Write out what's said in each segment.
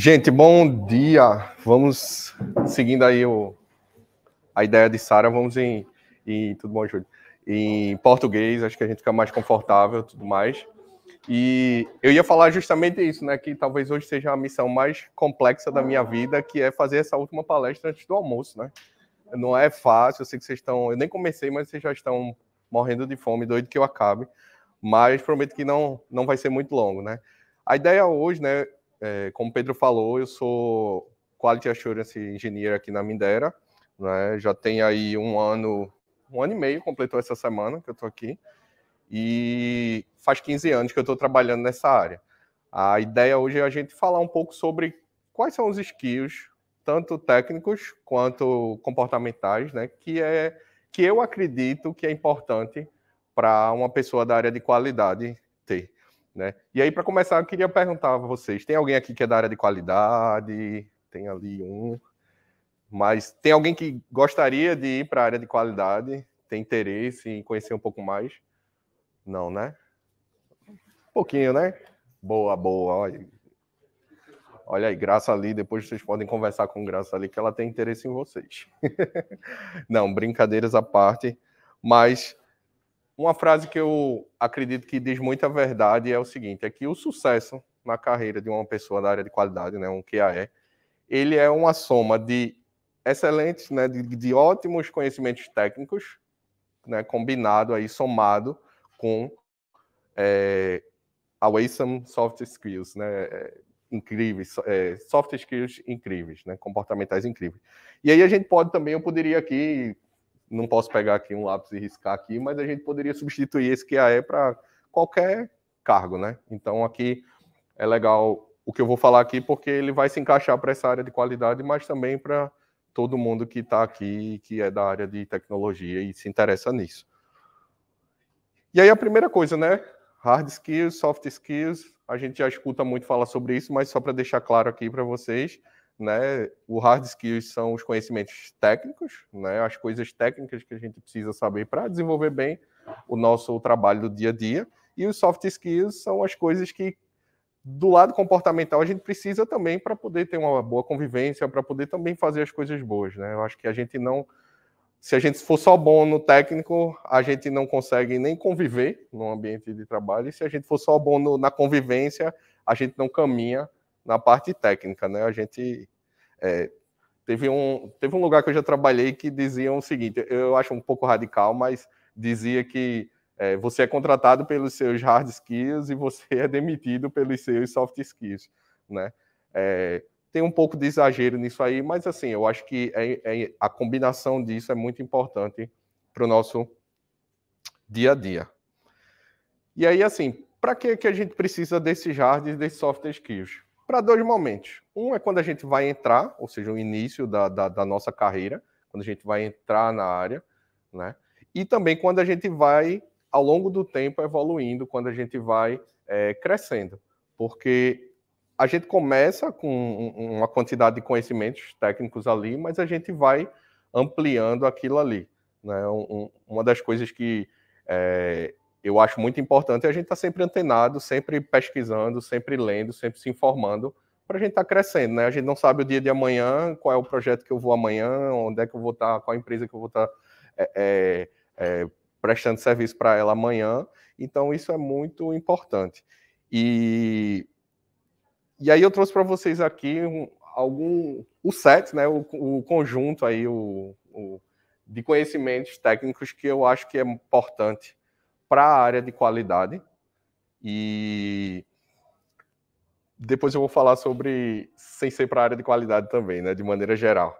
Gente, bom dia. Vamos seguindo aí o, a ideia de Sara, vamos em, em tudo bom, Júlio? Em português, acho que a gente fica mais confortável, tudo mais. E eu ia falar justamente isso, né? Que talvez hoje seja a missão mais complexa da minha vida, que é fazer essa última palestra antes do almoço, né? Não é fácil, eu sei que vocês estão. Eu nem comecei, mas vocês já estão morrendo de fome, doido que eu acabe. Mas prometo que não, não vai ser muito longo, né? A ideia hoje, né? É, como o Pedro falou, eu sou Quality Assurance Engineer aqui na Mindera, né? Já tem aí um ano, um ano e meio, completou essa semana que eu estou aqui, e faz 15 anos que eu estou trabalhando nessa área. A ideia hoje é a gente falar um pouco sobre quais são os skills, tanto técnicos quanto comportamentais, né? Que é que eu acredito que é importante para uma pessoa da área de qualidade ter. Né? E aí, para começar, eu queria perguntar a vocês: tem alguém aqui que é da área de qualidade? Tem ali um. Mas tem alguém que gostaria de ir para a área de qualidade? Tem interesse em conhecer um pouco mais? Não, né? Um pouquinho, né? Boa, boa. Olha, olha aí, Graça ali. Depois vocês podem conversar com Graça ali, que ela tem interesse em vocês. Não, brincadeiras à parte. Mas uma frase que eu acredito que diz muita verdade é o seguinte: é que o sucesso na carreira de uma pessoa da área de qualidade, né, um QAE, ele é uma soma de excelentes, né, de, de ótimos conhecimentos técnicos, né, combinado aí, somado com é, awesome soft skills, né, é, incríveis, é, soft skills incríveis, né, comportamentais incríveis. E aí a gente pode também, eu poderia aqui não posso pegar aqui um lápis e riscar aqui, mas a gente poderia substituir esse QAE para qualquer cargo, né? Então aqui é legal o que eu vou falar aqui, porque ele vai se encaixar para essa área de qualidade, mas também para todo mundo que está aqui, que é da área de tecnologia e se interessa nisso. E aí a primeira coisa, né? Hard skills, soft skills, a gente já escuta muito falar sobre isso, mas só para deixar claro aqui para vocês, né? O hard skills são os conhecimentos técnicos, né? As coisas técnicas que a gente precisa saber para desenvolver bem o nosso trabalho do dia a dia. E os soft skills são as coisas que do lado comportamental a gente precisa também para poder ter uma boa convivência, para poder também fazer as coisas boas, né? Eu acho que a gente não se a gente for só bom no técnico, a gente não consegue nem conviver no ambiente de trabalho. E se a gente for só bom no, na convivência, a gente não caminha na parte técnica, né? A gente é, teve um teve um lugar que eu já trabalhei que diziam o seguinte, eu acho um pouco radical, mas dizia que é, você é contratado pelos seus hard skills e você é demitido pelos seus soft skills, né? É, tem um pouco de exagero nisso aí, mas assim, eu acho que é, é a combinação disso é muito importante para o nosso dia a dia. E aí, assim, para que, que a gente precisa desses hard e desses soft skills? Para dois momentos. Um é quando a gente vai entrar, ou seja, o início da, da, da, nossa carreira, quando a gente vai entrar na área, né? E também quando a gente vai, ao longo do tempo, evoluindo, quando a gente vai é, crescendo. Porque a gente começa com uma quantidade de conhecimentos técnicos ali, mas a gente vai ampliando aquilo ali. Né? Um, uma das coisas que é, eu acho muito importante a gente estar tá sempre antenado, sempre pesquisando, sempre lendo, sempre se informando, para a gente estar tá crescendo, né? A gente não sabe o dia de amanhã, qual é o projeto que eu vou amanhã, onde é que eu vou estar, tá, qual empresa que eu vou estar é, é, é, prestando serviço para ela amanhã. Então, isso é muito importante. E, e aí eu trouxe para vocês aqui um, algum o set, né? O, o conjunto aí, o, o, de conhecimentos técnicos que eu acho que é importante para a área de qualidade. E depois eu vou falar sobre sem ser para a área de qualidade também, né, de maneira geral.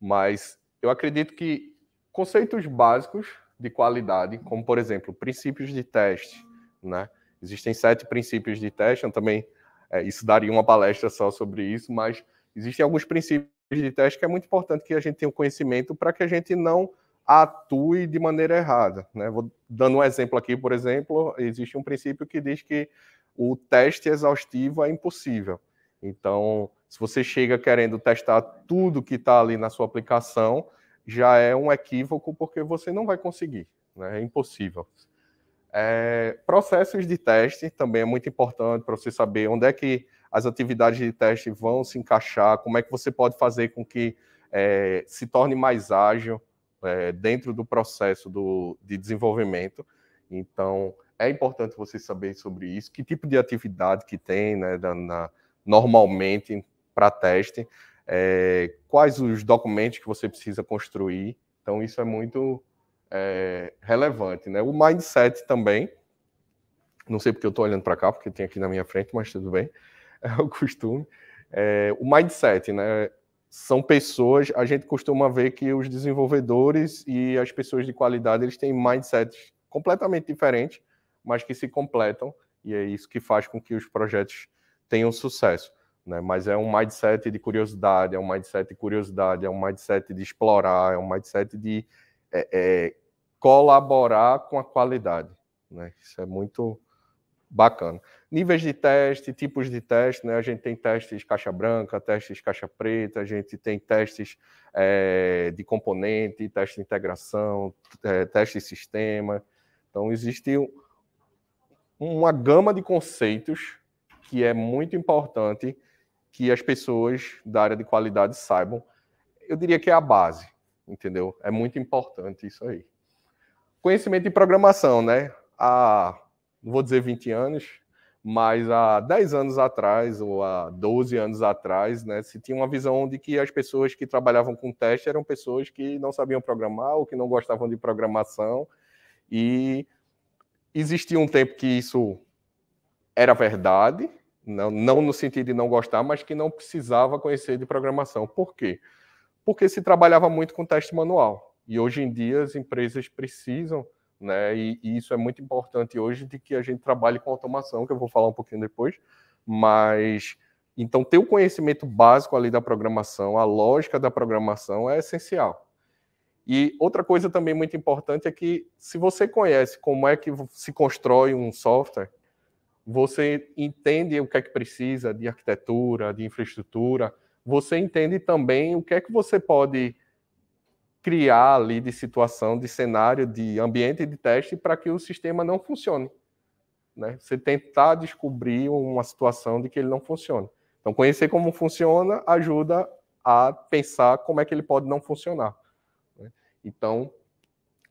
Mas eu acredito que conceitos básicos de qualidade, como por exemplo, princípios de teste, né? Existem sete princípios de teste, eu também é, isso daria uma palestra só sobre isso, mas existem alguns princípios de teste que é muito importante que a gente tenha um conhecimento para que a gente não atue de maneira errada. Né? Vou dando um exemplo aqui, por exemplo, existe um princípio que diz que o teste exaustivo é impossível. Então, se você chega querendo testar tudo que está ali na sua aplicação, já é um equívoco porque você não vai conseguir, né? é impossível. É, processos de teste também é muito importante para você saber onde é que as atividades de teste vão se encaixar, como é que você pode fazer com que é, se torne mais ágil é, dentro do processo do, de desenvolvimento. Então, é importante você saber sobre isso, que tipo de atividade que tem né, da, na, normalmente para teste, é, quais os documentos que você precisa construir. Então, isso é muito é, relevante. Né? O mindset também, não sei porque eu estou olhando para cá, porque tem aqui na minha frente, mas tudo bem, é o costume. É, o mindset, né? São pessoas, a gente costuma ver que os desenvolvedores e as pessoas de qualidade, eles têm mindsets completamente diferentes, mas que se completam, e é isso que faz com que os projetos tenham sucesso. Né? Mas é um mindset de curiosidade, é um mindset de curiosidade, é um mindset de explorar, é um mindset de é, é, colaborar com a qualidade. Né? Isso é muito bacana. Níveis de teste, tipos de teste, né? A gente tem testes caixa branca, testes caixa preta, a gente tem testes é, de componente, teste de integração, é, teste de sistema. Então, existe um, uma gama de conceitos que é muito importante que as pessoas da área de qualidade saibam. Eu diria que é a base, entendeu? É muito importante isso aí. Conhecimento de programação, né? Há, não vou dizer 20 anos, mas há 10 anos atrás, ou há 12 anos atrás, né, se tinha uma visão de que as pessoas que trabalhavam com teste eram pessoas que não sabiam programar ou que não gostavam de programação. E existia um tempo que isso era verdade, não, não no sentido de não gostar, mas que não precisava conhecer de programação. Por quê? Porque se trabalhava muito com teste manual. E hoje em dia as empresas precisam né? E, e, isso é muito importante hoje de que a gente trabalhe com automação, que eu vou falar um pouquinho depois, mas então ter o conhecimento básico ali da programação, a lógica da programação é essencial. E outra coisa também muito importante é que se você conhece como é que se constrói um software, você entende o que é que precisa de arquitetura, de infraestrutura, você entende também o que é que você pode criar ali de situação, de cenário, de ambiente de teste para que o sistema não funcione. Né? Você tentar descobrir uma situação de que ele não funciona. Então, conhecer como funciona ajuda a pensar como é que ele pode não funcionar. Né? Então,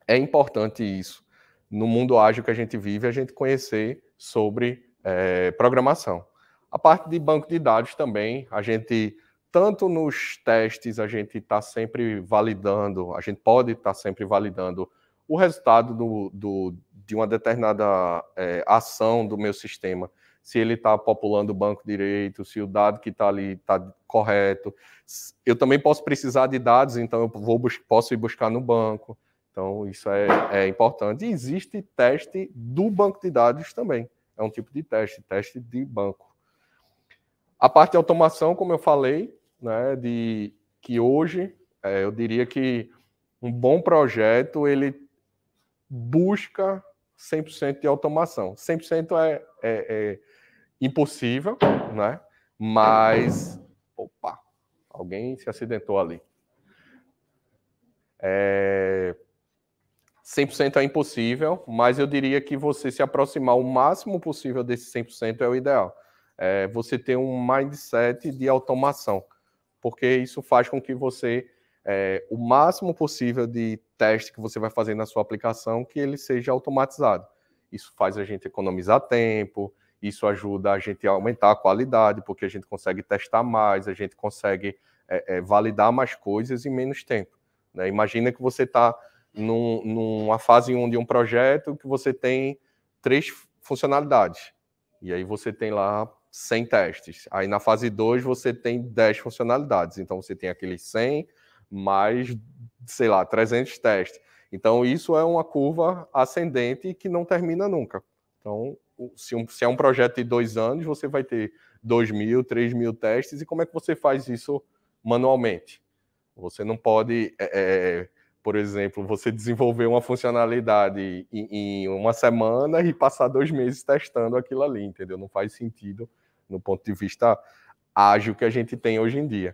é importante isso. No mundo ágil que a gente vive, a gente conhecer sobre é, programação. A parte de banco de dados também, a gente tanto nos testes a gente está sempre validando, a gente pode estar tá sempre validando o resultado do, do de uma determinada é, ação do meu sistema, se ele está populando o banco direito, se o dado que está ali está correto. Eu também posso precisar de dados, então eu vou posso ir buscar no banco. Então, isso é, é importante. E existe teste do banco de dados também. É um tipo de teste, teste de banco. A parte de automação, como eu falei, né, de que hoje é, eu diria que um bom projeto ele busca 100% de automação. 100% é, é, é impossível, né? Mas opa, alguém se acidentou ali. É, 100% é impossível, mas eu diria que você se aproximar o máximo possível desse 100% é o ideal. É você ter um mindset de automação porque isso faz com que você, é, o máximo possível de teste que você vai fazer na sua aplicação, que ele seja automatizado. Isso faz a gente economizar tempo, isso ajuda a gente a aumentar a qualidade, porque a gente consegue testar mais, a gente consegue é, é, validar mais coisas em menos tempo. Né? Imagina que você está num, numa fase 1 de um projeto que você tem três funcionalidades. E aí você tem lá 100 testes. Aí na fase 2 você tem 10 funcionalidades. Então você tem aqueles 100 mais, sei lá, 300 testes. Então isso é uma curva ascendente que não termina nunca. Então, se, um, se é um projeto de dois anos, você vai ter 2 mil, 3 mil testes. E como é que você faz isso manualmente? Você não pode, é, é, por exemplo, você desenvolver uma funcionalidade em, em, uma semana e passar dois meses testando aquilo ali, entendeu? Não faz sentido no ponto de vista ágil que a gente tem hoje em dia.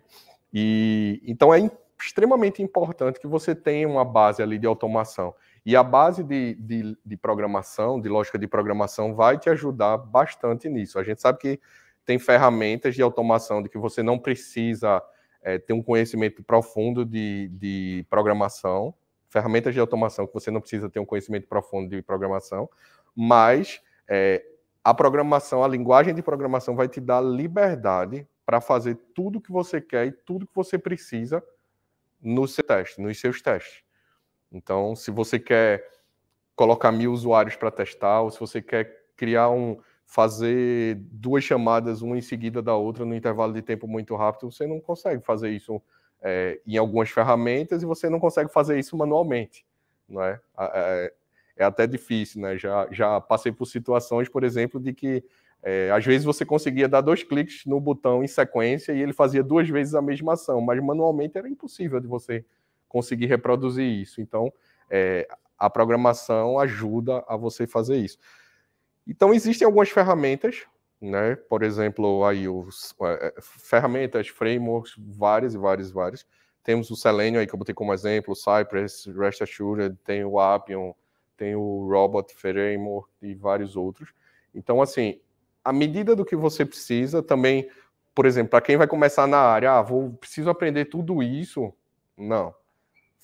E então é extremamente importante que você tenha uma base ali de automação. E a base de, de, de, programação, de lógica de programação, vai te ajudar bastante nisso. A gente sabe que tem ferramentas de automação de que você não precisa é, ter um conhecimento profundo de, de programação, ferramentas de automação que você não precisa ter um conhecimento profundo de programação, mas é, a programação, a linguagem de programação vai te dar liberdade para fazer tudo que você quer e tudo que você precisa no seu teste, nos seus testes. Então, se você quer colocar mil usuários para testar, ou se você quer criar um, fazer duas chamadas, uma em seguida da outra, no intervalo de tempo muito rápido, você não consegue fazer isso é, em algumas ferramentas e você não consegue fazer isso manualmente, não é? É, é até difícil, né? Já, já passei por situações, por exemplo, de que é, às vezes você conseguia dar dois cliques no botão em sequência e ele fazia duas vezes a mesma ação, mas manualmente era impossível de você conseguir reproduzir isso. Então, é, a programação ajuda a você fazer isso. Então, existem algumas ferramentas, né? Por exemplo, aí os é, ferramentas, frameworks, várias e várias, várias. Temos o Selenium aí que eu botei como exemplo, o Cypress, REST Assured, tem o Appium, tem o Robot Framework e vários outros. Então, assim, à medida do que você precisa, também, por exemplo, para quem vai começar na área, ah, vou preciso aprender tudo isso. Não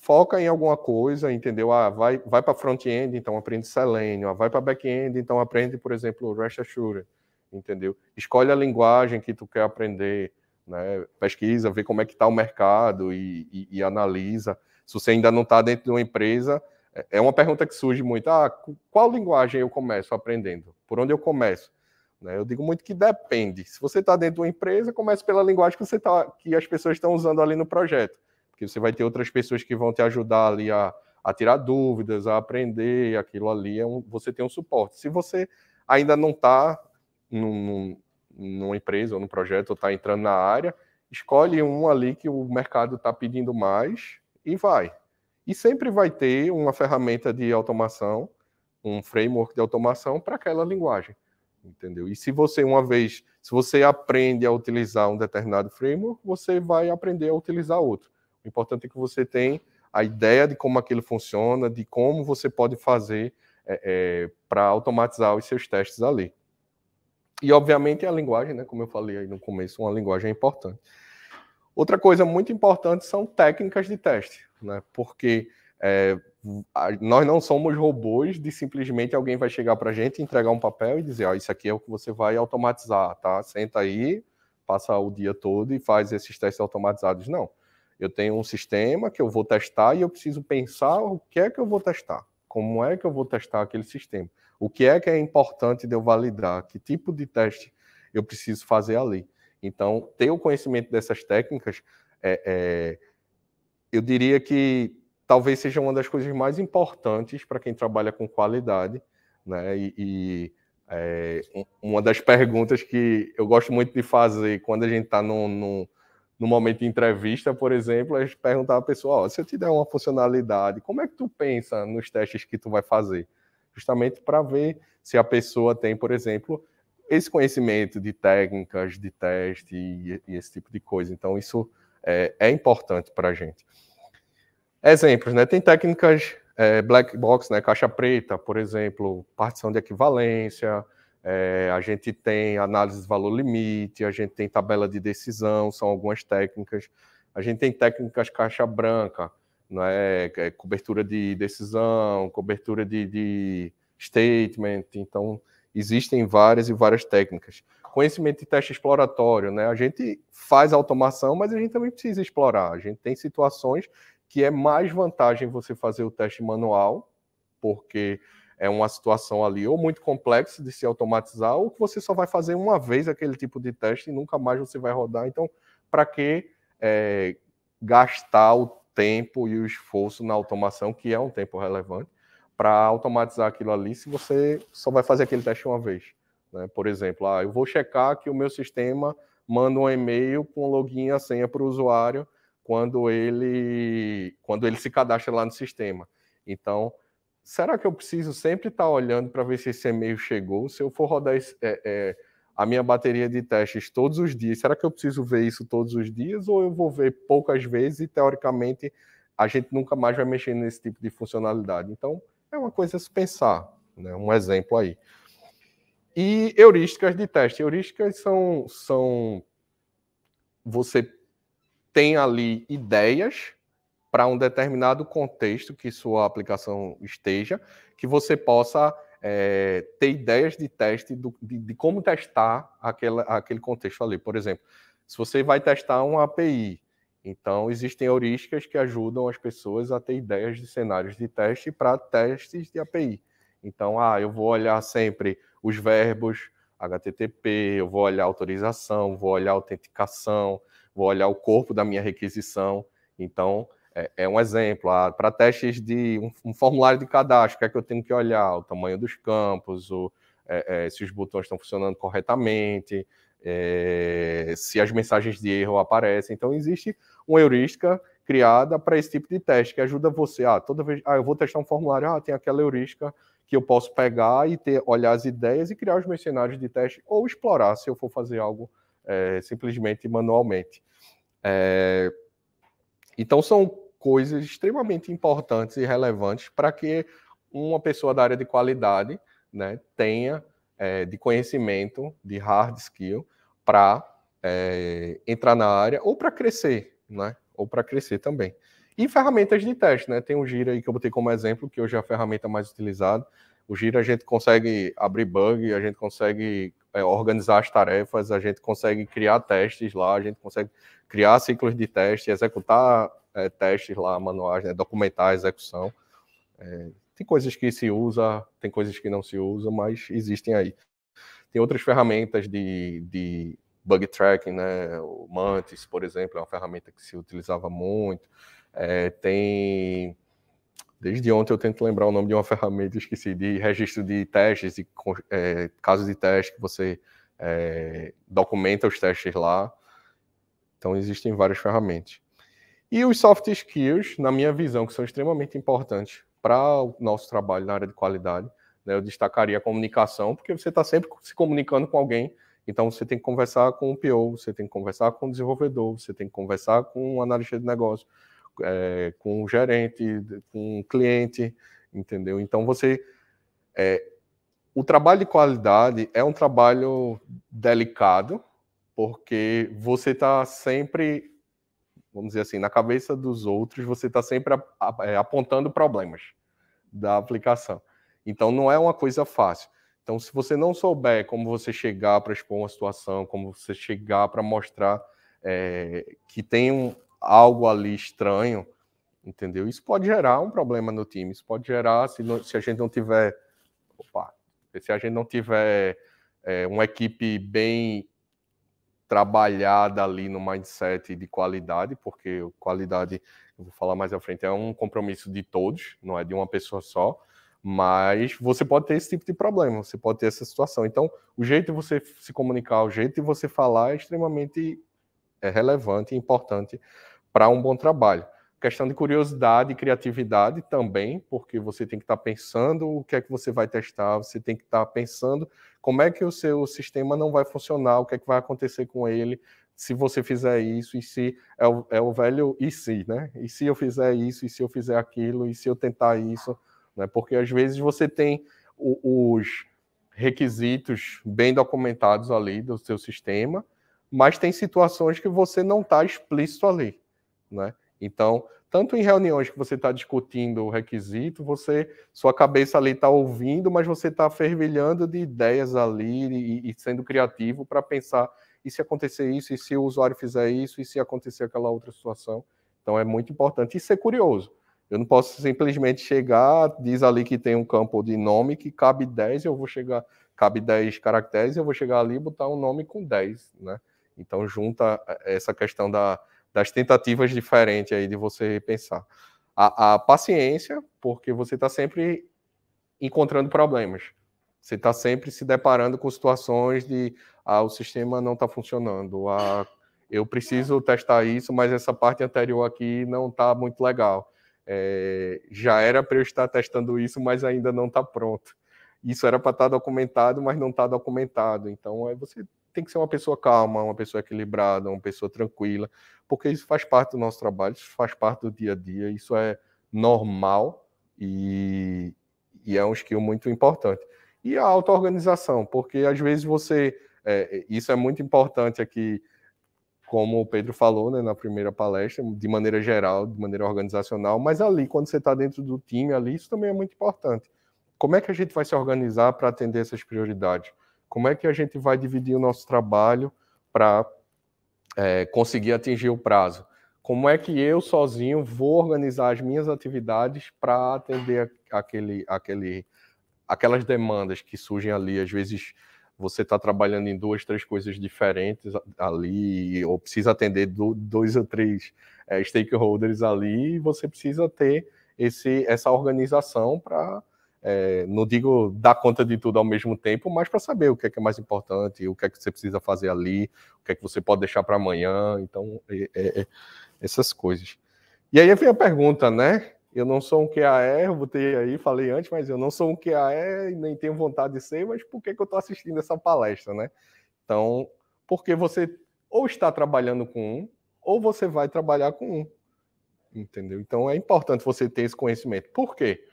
foca em alguma coisa, entendeu? Ah, vai, vai para front-end, então aprende Selenium. Ah, vai para back-end, então aprende, por exemplo, REST Assured, entendeu? Escolhe a linguagem que tu quer aprender, né? Pesquisa, vê como é que está o mercado e, e, e, analisa. Se você ainda não está dentro de uma empresa, é, é uma pergunta que surge muito. Ah, qual linguagem eu começo aprendendo? Por onde eu começo? Né? Eu digo muito que depende. Se você está dentro de uma empresa, comece pela linguagem que, você tá, que as pessoas estão usando ali no projeto porque você vai ter outras pessoas que vão te ajudar ali a, a tirar dúvidas, a aprender, aquilo ali é um, você tem um suporte. Se você ainda não está num, numa empresa ou num projeto ou está entrando na área, escolhe um ali que o mercado está pedindo mais e vai. E sempre vai ter uma ferramenta de automação, um framework de automação para aquela linguagem, entendeu? E se você uma vez, se você aprende a utilizar um determinado framework, você vai aprender a utilizar outro. O importante é que você tem a ideia de como aquilo funciona, de como você pode fazer é, é, para automatizar os seus testes ali. E, obviamente, a linguagem, né, como eu falei aí no começo, uma linguagem é importante. Outra coisa muito importante são técnicas de teste, né, porque é, nós não somos robôs de simplesmente alguém vai chegar para a gente, entregar um papel e dizer, ah, isso aqui é o que você vai automatizar, tá? Senta aí, passa o dia todo e faz esses testes automatizados. Não. Eu tenho um sistema que eu vou testar e eu preciso pensar o que é que eu vou testar, como é que eu vou testar aquele sistema, o que é que é importante de eu validar, que tipo de teste eu preciso fazer ali. Então, ter o conhecimento dessas técnicas, é, é, eu diria que talvez seja uma das coisas mais importantes para quem trabalha com qualidade, né? E, e é, uma das perguntas que eu gosto muito de fazer quando a gente está num, num no momento de entrevista, por exemplo, a gente perguntar à pessoa, oh, se eu te der uma funcionalidade, como é que tu pensa nos testes que tu vai fazer? Justamente para ver se a pessoa tem, por exemplo, esse conhecimento de técnicas de teste e, e esse tipo de coisa. Então, isso é, é importante para a gente. Exemplos, né? Tem técnicas é, black box, né? Caixa preta, por exemplo, partição de equivalência, é, a gente tem análise de valor limite, a gente tem tabela de decisão, são algumas técnicas. A gente tem técnicas caixa branca, não é? é cobertura de decisão, cobertura de, de statement. Então, existem várias e várias técnicas. Conhecimento de teste exploratório, né? A gente faz automação, mas a gente também precisa explorar. A gente tem situações que é mais vantagem você fazer o teste manual, porque é uma situação ali ou muito complexa de se automatizar, ou que você só vai fazer uma vez aquele tipo de teste e nunca mais você vai rodar. Então, para que é, gastar o tempo e o esforço na automação, que é um tempo relevante, para automatizar aquilo ali, se você só vai fazer aquele teste uma vez? Né? Por exemplo, ah, eu vou checar que o meu sistema manda um e-mail com login e a senha para o usuário quando ele, quando ele se cadastra lá no sistema. Então, será que eu preciso sempre estar olhando para ver se esse e-mail chegou? Se eu for rodar esse, é, é, a minha bateria de testes todos os dias, será que eu preciso ver isso todos os dias ou eu vou ver poucas vezes e teoricamente a gente nunca mais vai mexer nesse tipo de funcionalidade? Então, É uma coisa a se pensar, né? um exemplo aí. E heurísticas de teste. Heurísticas são, são você tem ali ideias para um determinado contexto que sua aplicação esteja, que você possa é, ter ideias de teste do, de, de, como testar aquele, aquele contexto ali. Por exemplo, se você vai testar uma API, então existem heurísticas que ajudam as pessoas a ter ideias de cenários de teste para testes de API. Então, ah, eu vou olhar sempre os verbos HTTP, eu vou olhar autorização, vou olhar autenticação, vou olhar o corpo da minha requisição. Então, é, é um exemplo. Ah, para testes de um, um, formulário de cadastro, o que é que eu tenho que olhar? O tamanho dos campos, o, é, é, se os botões estão funcionando corretamente, é, se as mensagens de erro aparecem. Então, existe uma heurística criada para esse tipo de teste, que ajuda você, ah, toda vez, ah, eu vou testar um formulário, ah, tem aquela heurística que eu posso pegar e ter, olhar as ideias e criar os meus cenários de teste, ou explorar se eu for fazer algo é, simplesmente manualmente. É, então, são coisas extremamente importantes e relevantes para que uma pessoa da área de qualidade né, tenha é, de conhecimento, de hard skill, para é, entrar na área ou para crescer, né? Ou para crescer também. E ferramentas de teste, né? Tem o Gira aí que eu botei como exemplo, que hoje é a ferramenta mais utilizada. O Gira a gente consegue abrir bug, a gente consegue é, organizar as tarefas, a gente consegue criar testes lá, a gente consegue criar ciclos de teste, executar é, testes lá, manuais, né, documentar a execução. É, tem coisas que se usa, tem coisas que não se usa, mas existem aí. Tem outras ferramentas de, de bug tracking, né? O Mantis, por exemplo, é uma ferramenta que se utilizava muito. É, tem Desde ontem eu tento lembrar o nome de uma ferramenta, esqueci, de registro de testes, de é, casos de teste que você é, documenta os testes lá. Então existem várias ferramentas. E os soft skills, na minha visão, que são extremamente importantes para o nosso trabalho na área de qualidade, né, eu destacaria a comunicação, porque você está sempre se comunicando com alguém, então você tem que conversar com o PO, você tem que conversar com o desenvolvedor, você tem que conversar com o analista de negócio, é, com o gerente, com o cliente, entendeu? Então você. É, o trabalho de qualidade é um trabalho delicado, porque você está sempre, vamos dizer assim, na cabeça dos outros, você está sempre é, apontando problemas da aplicação. Então não é uma coisa fácil. Então, se você não souber como você chegar para expor uma situação, como você chegar para mostrar é, que tem um, algo ali estranho, entendeu? Isso pode gerar um problema no time, isso pode gerar, se, não, se a gente não tiver, opa, se a gente não tiver é, uma equipe bem trabalhada ali no mindset de qualidade, porque qualidade, eu vou falar mais à frente, é um compromisso de todos, não é de uma pessoa só, mas você pode ter esse tipo de problema, você pode ter essa situação. Então, o jeito de você se comunicar, o jeito de você falar é extremamente é relevante e importante para um bom trabalho. Questão de curiosidade e criatividade também, porque você tem que estar tá pensando o que é que você vai testar, você tem que estar tá pensando como é que o seu sistema não vai funcionar, o que é que vai acontecer com ele, se você fizer isso, e se é o, é o velho e se, né? E se eu fizer isso, e se eu fizer aquilo, e se eu tentar isso, né? Porque às vezes você tem os requisitos bem documentados ali do seu sistema, mas tem situações que você não está explícito ali né? Então, tanto em reuniões que você está discutindo o requisito, você, sua cabeça ali está ouvindo, mas você está fervilhando de ideias ali e, e sendo criativo para pensar e se acontecer isso, e se o usuário fizer isso, e se acontecer aquela outra situação. Então é muito importante e ser curioso. Eu não posso simplesmente chegar, diz ali que tem um campo de nome que cabe 10, eu vou chegar, cabe 10 caracteres, eu vou chegar ali e botar um nome com 10, né? Então junta essa questão da, das tentativas diferentes aí de você pensar. A, a paciência, porque você está sempre encontrando problemas. Você está sempre se deparando com situações de ah, o sistema não está funcionando, ah, eu preciso testar isso, mas essa parte anterior aqui não está muito legal. É, já era para eu estar testando isso, mas ainda não está pronto. Isso era para estar tá documentado, mas não está documentado. Então, é você tem que ser uma pessoa calma, uma pessoa equilibrada, uma pessoa tranquila, porque isso faz parte do nosso trabalho, isso faz parte do dia a dia, isso é normal e, e é um skill muito importante. E a auto-organização, porque às vezes você. É, isso é muito importante aqui, como o Pedro falou né, na primeira palestra, de maneira geral, de maneira organizacional, mas ali, quando você está dentro do time, ali, isso também é muito importante. Como é que a gente vai se organizar para atender essas prioridades? Como é que a gente vai dividir o nosso trabalho para é, conseguir atingir o prazo? Como é que eu sozinho vou organizar as minhas atividades para atender aquele, aquele, aquelas demandas que surgem ali? Às vezes você está trabalhando em duas, três coisas diferentes ali, ou precisa atender do, dois ou três é, stakeholders ali, e você precisa ter esse, essa organização para é, não digo dar conta de tudo ao mesmo tempo, mas para saber o que é, que é, mais importante, o que é que você precisa fazer ali, o que é que você pode deixar para amanhã, então é, é, é, essas coisas. E aí vem a pergunta, né? Eu não sou um QAE, eu botei aí, falei antes, mas eu não sou um QAE nem tenho vontade de ser, mas por que, que eu estou assistindo essa palestra, né? Então, porque você ou está trabalhando com um, ou você vai trabalhar com um, entendeu? Então é importante você ter esse conhecimento. Por quê?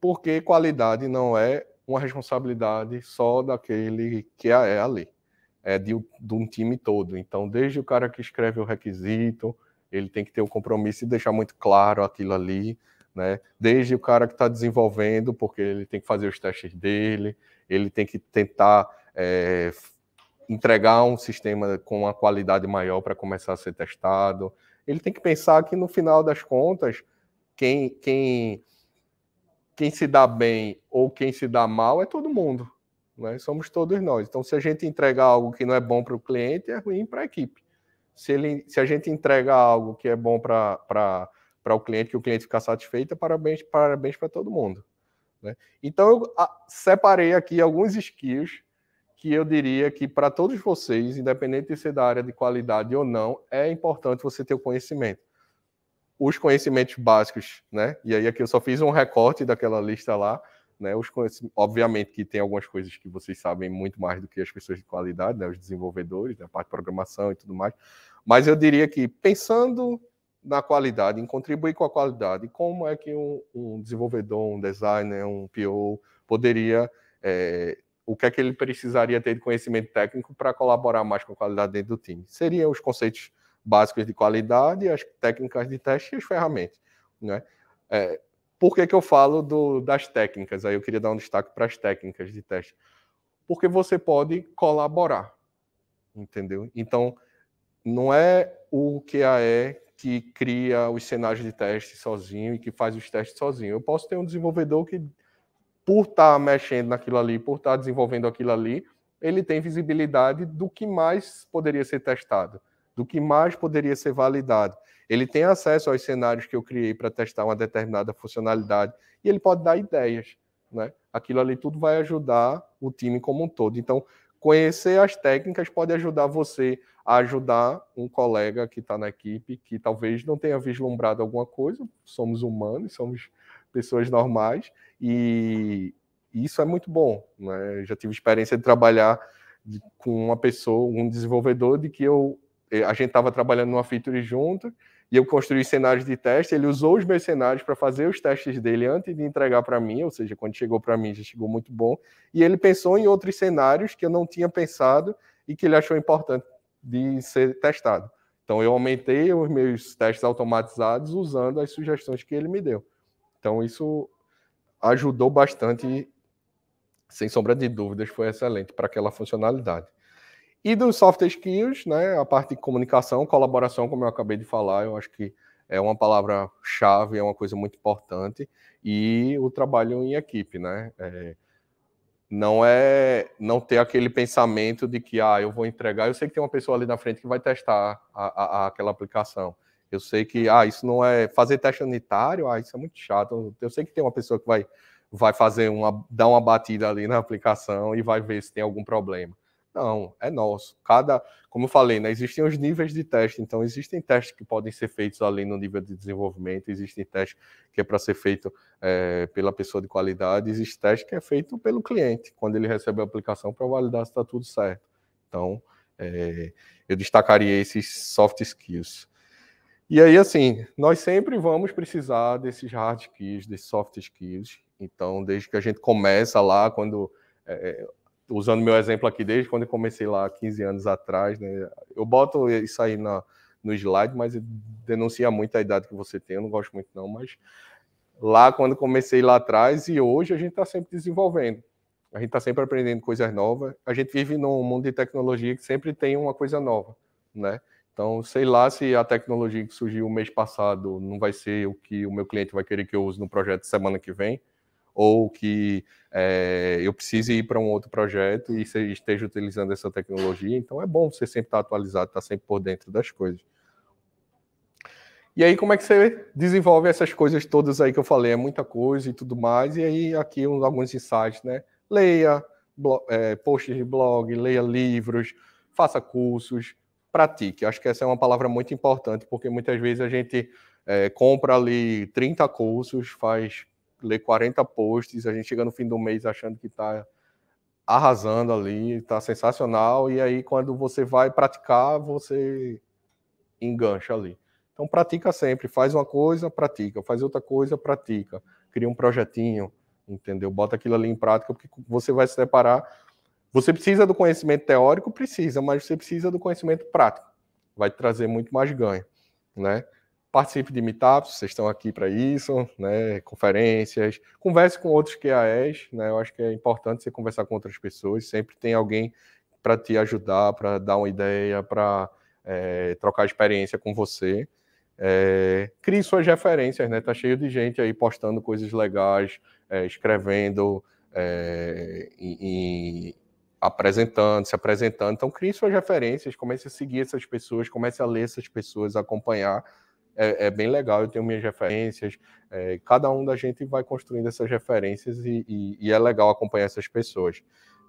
Porque qualidade não é uma responsabilidade só daquele que é ali, é de, de, um time todo. Então, desde o cara que escreve o requisito, ele tem que ter o compromisso de deixar muito claro aquilo ali, né? Desde o cara que está desenvolvendo, porque ele tem que fazer os testes dele, ele tem que tentar é, entregar um sistema com uma qualidade maior para começar a ser testado. Ele tem que pensar que no final das contas, quem, quem quem se dá bem ou quem se dá mal é todo mundo. Né? Somos todos nós. Então, se a gente entrega algo que não é bom para o cliente, é ruim para a equipe. Se, ele, se a gente entrega algo que é bom para o cliente, que o cliente ficar satisfeito, é parabéns para parabéns todo mundo. Né? Então, eu separei aqui alguns skills que eu diria que para todos vocês, independente de ser da área de qualidade ou não, é importante você ter o conhecimento os conhecimentos básicos, né? E aí aqui eu só fiz um recorte daquela lista lá, né? Os obviamente que tem algumas coisas que vocês sabem muito mais do que as pessoas de qualidade, né? Os desenvolvedores, né? a parte de programação e tudo mais. Mas eu diria que pensando na qualidade, em contribuir com a qualidade, como é que um, um desenvolvedor, um designer, um PO poderia é, o que é que ele precisaria ter de conhecimento técnico para colaborar mais com a qualidade dentro do time? Seriam os conceitos básicos de qualidade, as técnicas de teste e as ferramentas. Né? É, por que, que eu falo do, das técnicas? Aí eu queria dar um destaque para as técnicas de teste. Porque você pode colaborar, entendeu? Então, não é o QAE que cria os cenários de teste sozinho e que faz os testes sozinho. Eu posso ter um desenvolvedor que, por estar tá mexendo naquilo ali, por estar tá desenvolvendo aquilo ali, ele tem visibilidade do que mais poderia ser testado do que mais poderia ser validado. Ele tem acesso aos cenários que eu criei para testar uma determinada funcionalidade e ele pode dar ideias. Né? Aquilo ali tudo vai ajudar o time como um todo. Então, conhecer as técnicas pode ajudar você a ajudar um colega que está na equipe que talvez não tenha vislumbrado alguma coisa. Somos humanos, somos pessoas normais e isso é muito bom. Né? já tive experiência de trabalhar com uma pessoa, um desenvolvedor, de que eu a gente estava trabalhando numa feature junto e eu construí cenários de teste. Ele usou os meus cenários para fazer os testes dele antes de entregar para mim, ou seja, quando chegou para mim já chegou muito bom. E ele pensou em outros cenários que eu não tinha pensado e que ele achou importante de ser testado. Então eu aumentei os meus testes automatizados usando as sugestões que ele me deu. Então isso ajudou bastante, sem sombra de dúvidas, foi excelente para aquela funcionalidade. E dos soft skills, né, a parte de comunicação, colaboração, como eu acabei de falar, eu acho que é uma palavra-chave, é uma coisa muito importante, e o trabalho em equipe, né? É, não é não ter aquele pensamento de que ah, eu vou entregar, eu sei que tem uma pessoa ali na frente que vai testar a, a, a, aquela aplicação. Eu sei que ah, isso não é fazer teste unitário, ah, isso é muito chato. Eu sei que tem uma pessoa que vai vai fazer uma dar uma batida ali na aplicação e vai ver se tem algum problema. Não, é nosso. Cada, como eu falei, né, existem os níveis de teste, então existem testes que podem ser feitos ali no nível de desenvolvimento, existem testes que é para ser feito é, pela pessoa de qualidade, existe teste que é feito pelo cliente, quando ele recebe a aplicação para validar se está tudo certo. Então, é, eu destacaria esses soft skills. E aí, assim, nós sempre vamos precisar desses hard skills, desses soft skills. Então, desde que a gente começa lá, quando. É, usando meu exemplo aqui, desde quando eu comecei lá 15 anos atrás, né? Eu boto isso aí na, no slide, mas denuncia muito a idade que você tem, eu não gosto muito, não, mas lá quando comecei lá atrás e hoje a gente está sempre desenvolvendo. A gente está sempre aprendendo coisas novas. A gente vive num mundo de tecnologia que sempre tem uma coisa nova, né? Então, sei lá se a tecnologia que surgiu o mês passado não vai ser o que o meu cliente vai querer que eu use no projeto semana que vem, ou que é, eu precise ir para um outro projeto e esteja utilizando essa tecnologia. Então, é bom você sempre estar atualizado, estar sempre por dentro das coisas. E aí, como é que você desenvolve essas coisas todas aí que eu falei? É muita coisa e tudo mais. E aí, aqui alguns insights, né? Leia é, posts de blog, leia livros, faça cursos, pratique. Acho que essa é uma palavra muito importante, porque muitas vezes a gente é, compra ali 30 cursos, faz lê 40 posts, a gente chega no fim do mês achando que está arrasando ali, está sensacional, e aí quando você vai praticar, você engancha ali. Então pratica sempre, faz uma coisa, pratica, faz outra coisa, pratica, cria um projetinho, entendeu? Bota aquilo ali em prática, porque você vai se separar você precisa do conhecimento teórico? Precisa, mas você precisa do conhecimento prático. Vai trazer muito mais ganho, né? Participe de meetups, vocês estão aqui para isso, né? Conferências, converse com outros QAs, né? Eu acho que é importante você conversar com outras pessoas, sempre tem alguém para te ajudar, para dar uma ideia, para é, trocar experiência com você. É, crie suas referências, né? Tá cheio de gente aí postando coisas legais, é, escrevendo é, e, apresentando, se apresentando. Então, crie suas referências, comece a seguir essas pessoas, comece a ler essas pessoas, acompanhar. É, é bem legal, eu tenho minhas referências. É, cada um da gente vai construindo essas referências e, e, e é legal acompanhar essas pessoas.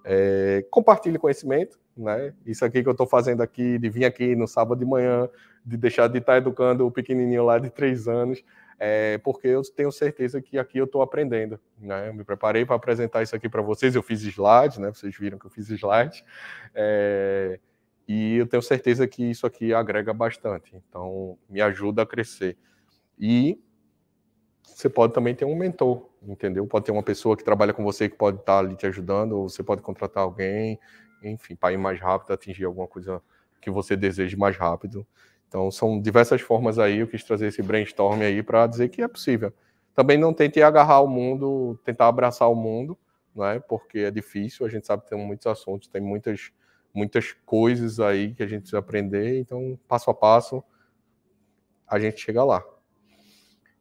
É, compartilhe conhecimento, né? Isso aqui que eu estou fazendo aqui, de vir aqui no sábado de manhã, de deixar de estar educando o pequenininho lá de três anos, é, porque eu tenho certeza que aqui eu estou aprendendo. Né? Eu me preparei para apresentar isso aqui para vocês, eu fiz slides, né? vocês viram que eu fiz slides, é, e eu tenho certeza que isso aqui agrega bastante, então me ajuda a crescer. E você pode também ter um mentor, entendeu? Pode ter uma pessoa que trabalha com você que pode estar ali te ajudando, ou você pode contratar alguém, enfim, para ir mais rápido, atingir alguma coisa que você deseje mais rápido. Então, são diversas formas aí, eu quis trazer esse brainstorm aí para dizer que é possível. Também não tente agarrar o mundo, tentar abraçar o mundo, né? porque é difícil, a gente sabe que tem muitos assuntos, tem muitas, muitas coisas aí que a gente precisa aprender, então, passo a passo, a gente chega lá.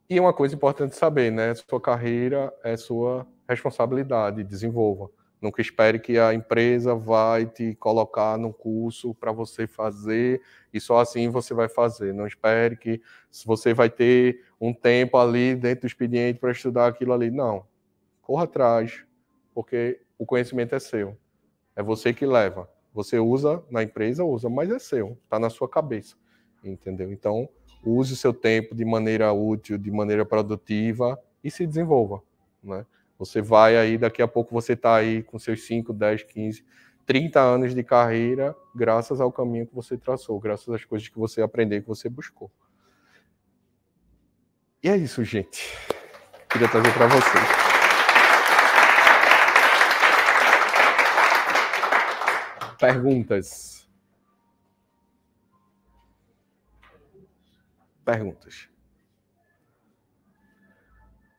E uma coisa importante saber, né? Sua carreira é sua responsabilidade, desenvolva. Nunca espere que a empresa vai te colocar no curso para você fazer e só assim você vai fazer. Não espere que você vai ter um tempo ali dentro do expediente para estudar aquilo ali. Não. Corra atrás, porque o conhecimento é seu. É você que leva. Você usa na empresa, usa, mas é seu. Está na sua cabeça. Entendeu? Então, use o seu tempo de maneira útil, de maneira produtiva e se desenvolva. Né? Você vai aí, daqui a pouco você está aí com seus 5, 10, 15, 30 anos de carreira, graças ao caminho que você traçou, graças às coisas que você aprendeu, que você buscou. E é isso, gente. Queria trazer para vocês. Perguntas. Perguntas.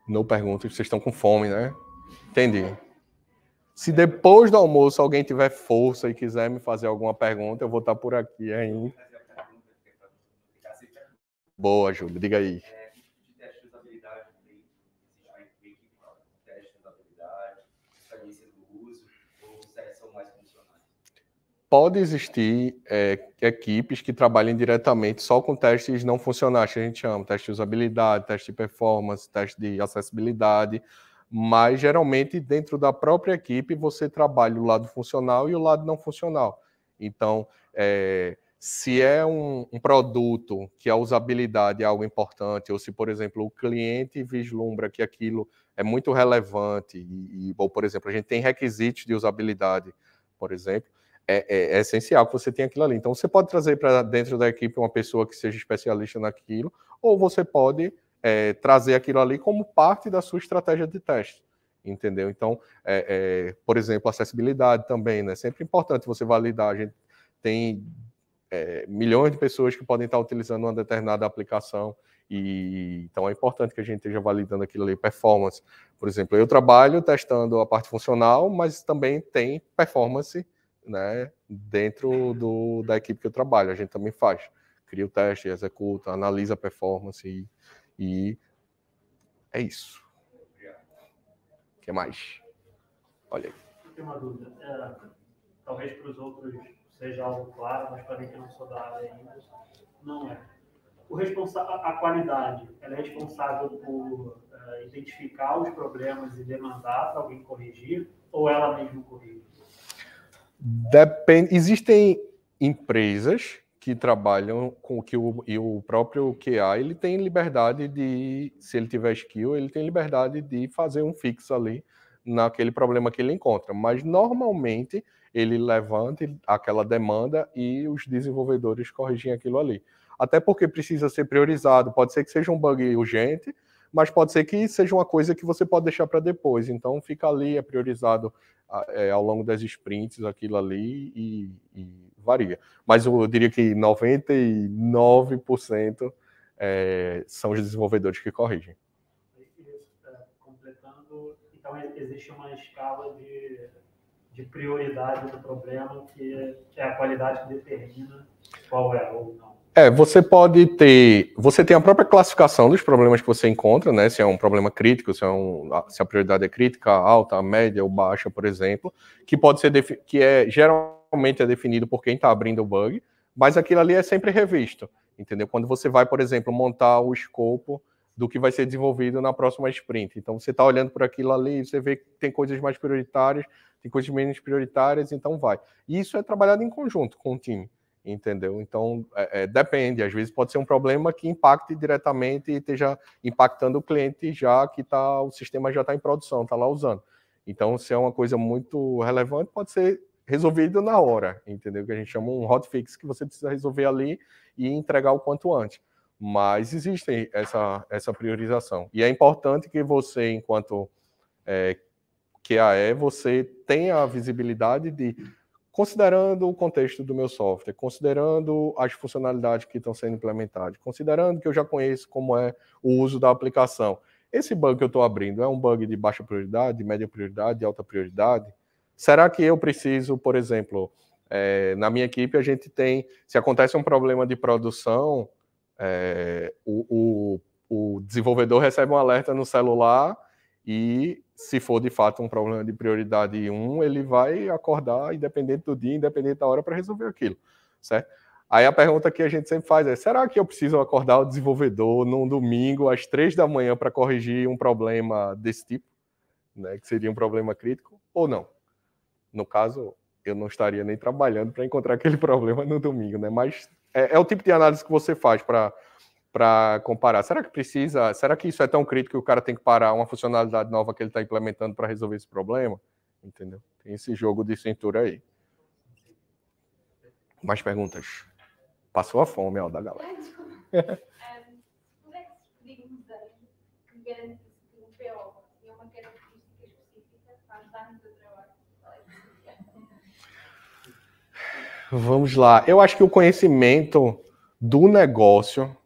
Não pergunto, vocês estão com fome, né? Entendi. Se depois do almoço alguém tiver força e quiser me fazer alguma pergunta, eu vou estar por aqui ainda. Boa, Júlio, diga aí. Pode existir é, equipes que trabalhem diretamente só com testes não funcionais, que a gente chama, teste de usabilidade, teste de performance, teste de acessibilidade, mas geralmente dentro da própria equipe você trabalha o lado funcional e o lado não funcional. Então, é, se é um, um, produto que a usabilidade é algo importante, ou se, por exemplo, o cliente vislumbra que aquilo é muito relevante, e, e ou, por exemplo, a gente tem requisitos de usabilidade, por exemplo, é, é, é, essencial que você tenha aquilo ali. Então, você pode trazer para dentro da equipe uma pessoa que seja especialista naquilo, ou você pode é, trazer aquilo ali como parte da sua estratégia de teste, entendeu? Então, é, é, por exemplo, acessibilidade também, né? Sempre importante você validar. A gente tem é, milhões de pessoas que podem estar utilizando uma determinada aplicação, e então é importante que a gente esteja validando aquilo ali, performance. Por exemplo, eu trabalho testando a parte funcional, mas também tem performance né, dentro do, da equipe que eu trabalho. A gente também faz. Cria o teste, executa, analisa a performance e, e é isso. O que mais? Olha aí. Tem uma dúvida. É, talvez para os outros seja algo claro, mas para mim que não sou da área ainda, não é. O a qualidade, ela é responsável por uh, identificar os problemas e demandar para alguém corrigir, ou ela mesma corrige? Depende, existem empresas que trabalham com que o, e o próprio QA ele tem liberdade de, se ele tiver skill, ele tem liberdade de fazer um fix ali naquele problema que ele encontra. Mas normalmente ele levanta aquela demanda e os desenvolvedores corrigem aquilo ali. Até porque precisa ser priorizado. Pode ser que seja um bug urgente, mas pode ser que seja uma coisa que você pode deixar para depois. Então fica ali, é priorizado é, ao longo das sprints, aquilo ali, e, e varia. Mas eu diria que 99% é, são os desenvolvedores que corrigem. É, completando, então existe uma escala de, de prioridade do problema que, que é a qualidade que determina qual é ou não. É, você pode ter. Você tem a própria classificação dos problemas que você encontra, né? Se é um problema crítico, se, é um, se a prioridade é crítica, alta, média ou baixa, por exemplo, que pode ser que é geralmente é definido por quem está abrindo o bug, mas aquilo ali é sempre revisto, entendeu? Quando você vai, por exemplo, montar o escopo do que vai ser desenvolvido na próxima sprint. Então você está olhando por aquilo ali, você vê que tem coisas mais prioritárias, tem coisas menos prioritárias, então vai. E isso é trabalhado em conjunto com o time entendeu? Então, é, é, depende, às vezes pode ser um problema que impacte diretamente e esteja impactando o cliente já que tá, o sistema já está em produção, está lá usando. Então, se é uma coisa muito relevante, pode ser resolvido na hora, entendeu? Que a gente chama um hotfix que você precisa resolver ali e entregar o quanto antes. Mas existe essa, essa priorização. E é importante que você, enquanto é, QAE, você tenha a visibilidade de considerando o contexto do meu software, considerando as funcionalidades que estão sendo implementadas, considerando que eu já conheço como é o uso da aplicação. Esse bug que eu estou abrindo é um bug de baixa prioridade, de média prioridade, de alta prioridade? Será que eu preciso, por exemplo, é, na minha equipe a gente tem, se acontece um problema de produção, é, o, o, o desenvolvedor recebe um alerta no celular e se for de fato um problema de prioridade 1, ele vai acordar independente do dia, independente da hora para resolver aquilo, certo? Aí a pergunta que a gente sempre faz é: será que eu preciso acordar o desenvolvedor num domingo às três da manhã para corrigir um problema desse tipo, né, que seria um problema crítico, ou não? No caso, eu não estaria nem trabalhando para encontrar aquele problema no domingo, né? Mas é, é o tipo de análise que você faz para para comparar. Será que precisa? Será que isso é tão crítico que o cara tem que parar uma funcionalidade nova que ele está implementando para resolver esse problema? Entendeu? Tem esse jogo de cintura aí. Mais perguntas? Passou a fome, ó, da galera. Vamos lá. Eu acho que o conhecimento do negócio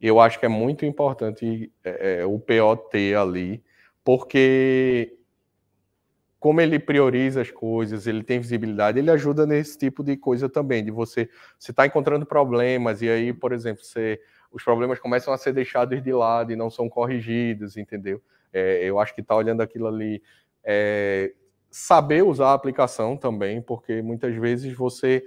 eu acho que é muito importante é, é o POT ali, porque como ele prioriza as coisas, ele tem visibilidade, ele ajuda nesse tipo de coisa também, de você você está encontrando problemas e aí, por exemplo, você, os problemas começam a ser deixados de lado e não são corrigidos, entendeu? É, eu acho que está olhando aquilo ali, é, saber usar a aplicação também, porque muitas vezes você,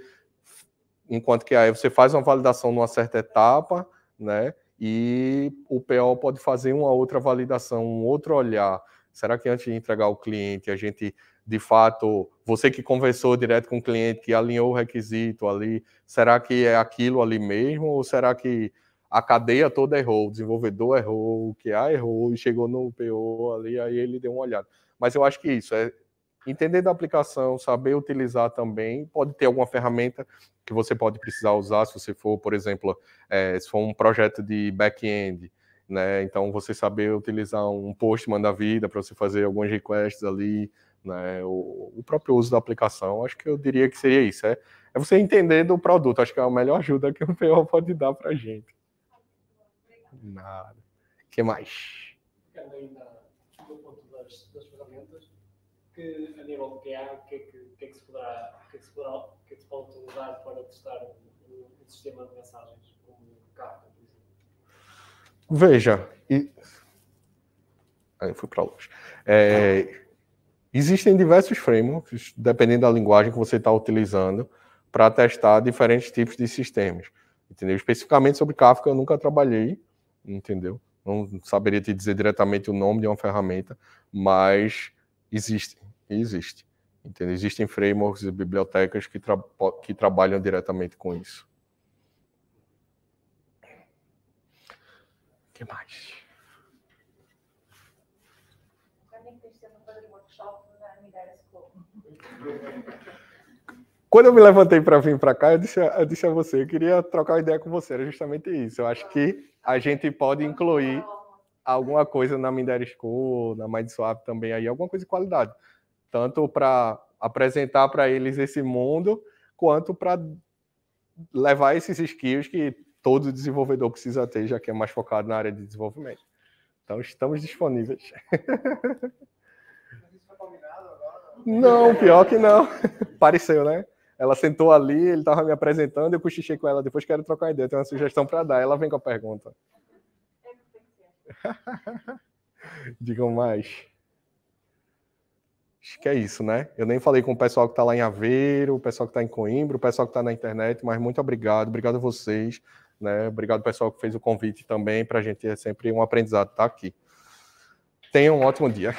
enquanto que aí você faz uma validação numa certa etapa, né? E o PO pode fazer uma outra validação, um outro olhar. Será que antes de entregar ao cliente, a gente, de fato, você que conversou direto com o cliente, que alinhou o requisito ali, será que é aquilo ali mesmo? Ou será que a cadeia toda errou, o desenvolvedor errou, o QA errou e chegou no PO ali, aí ele deu uma olhada. Mas eu acho que isso é entender da aplicação, saber utilizar também. Pode ter alguma ferramenta que você pode precisar usar, se você for, por exemplo, é, se for um projeto de back-end, né? Então, você saber utilizar um Postman da vida para você fazer algumas requests ali, né? O, o, próprio uso da aplicação, acho que eu diria que seria isso. É, é você entender do produto, acho que é a melhor ajuda que o PO pode dar para a gente. Nada. O que mais? Além do ponto das, das que a nível de QA, o que, é que, que, é que se poderá, que, é que se poderá, que, é que se pode utilizar para testar o, o, o sistema de mensagens, como Kafka, por exemplo? Veja, e... aí eu fui para longe. É, existem diversos frameworks, dependendo da linguagem que você está utilizando, para testar diferentes tipos de sistemas. Entendeu? Especificamente sobre Kafka, eu nunca trabalhei, entendeu? Não saberia te dizer diretamente o nome de uma ferramenta, mas existe, existe. Entendeu? Existem frameworks e bibliotecas que, tra que trabalham diretamente com isso. O que mais? Quando eu me levantei para vir para cá, eu disse, eu disse a você, eu queria trocar uma ideia com você, era justamente isso. Eu acho que a gente pode incluir alguma coisa na Mindera School, na MindSwap também aí, alguma coisa de qualidade. Tanto para apresentar para eles esse mundo, quanto para levar esses skills que todo desenvolvedor precisa ter, já que é mais focado na área de desenvolvimento. Então, estamos disponíveis. Não, pior que não. Pareceu, né? Ela sentou ali, ele estava me apresentando, eu cochichei com ela, depois quero trocar ideia, tenho uma sugestão para dar. Ela vem com a pergunta. Digam mais. Acho que é isso, né? Eu nem falei com o pessoal que está lá em Aveiro, o pessoal que está em Coimbra, o pessoal que está na internet, mas muito obrigado, obrigado a vocês, né? Obrigado pessoal que fez o convite também, para a gente é sempre um aprendizado estar tá aqui. Tenham um ótimo dia.